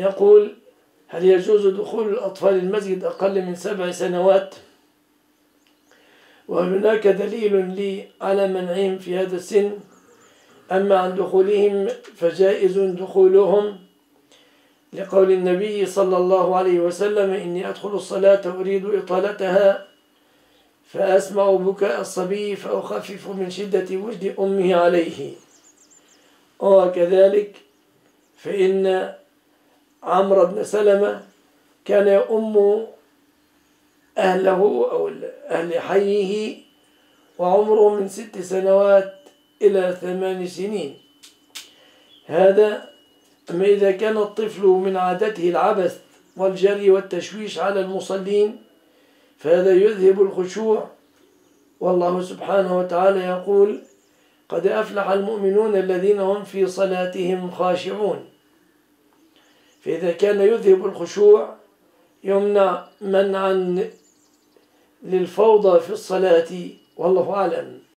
يقول هل يجوز دخول الأطفال المسجد أقل من سبع سنوات؟ وهناك دليل لي على منعهم في هذا السن. أما عن دخولهم فجائز دخولهم. لقول النبي صلى الله عليه وسلم إني أدخل الصلاة أريد إطالتها فأسمع بكاء الصبي فأخفف من شدة وجد أمه عليه. وكذلك فإن عمرو بن سلمة كان يؤم أهله أو أهل حيه وعمره من ست سنوات إلى ثمان سنين. هذا أما إذا كان الطفل من عادته العبث والجري والتشويش على المصلين فهذا يذهب الخشوع. والله سبحانه وتعالى يقول قد أفلح المؤمنون الذين هم في صلاتهم خاشعون فإذا كان يذهب الخشوع يمنع منعا للفوضى في الصلاة والله أعلم.